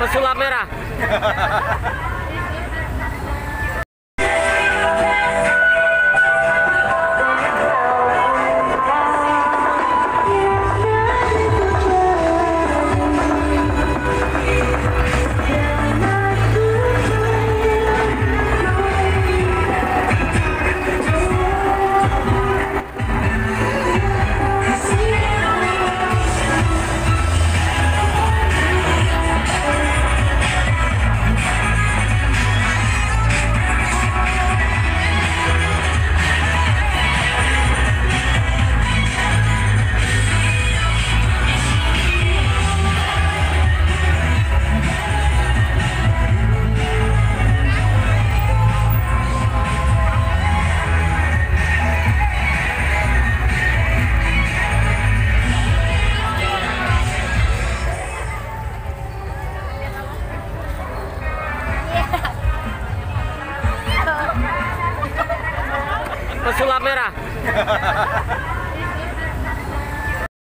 Pesulap merah. Pesulap merah.